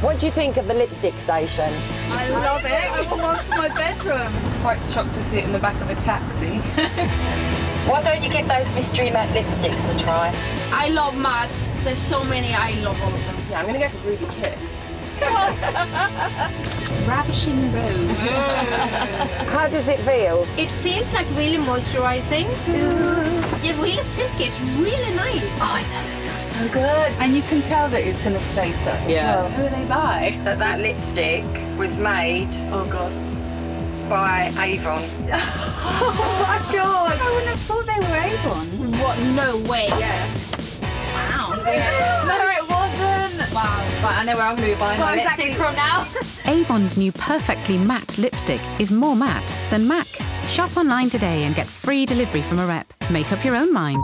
What do you think of the lipstick station? I love it. I want one for my bedroom. Quite shocked to see it in the back of the taxi. Why don't you give those mystery matte lipsticks a try? I love matte. There's so many. I love all of them. Yeah, I'm gonna go for Ruby Kiss. Ravishing Rose. How does it feel? It feels like really moisturizing. It's really silky. It's really nice. Oh, it does. It feels so good. And you can tell that it's gonna stay put. as Yeah. well. Who are they by? That that lipstick was made Oh God. by Avon. Oh my God. I wouldn't have thought they were Avon. What? No way. Yeah. Right, I know where I'm gonna be buying Well, my exactly. lipsticks from now. Avon's new perfectly matte lipstick is more matte than MAC. Shop online today and get free delivery from a rep. Make up your own mind.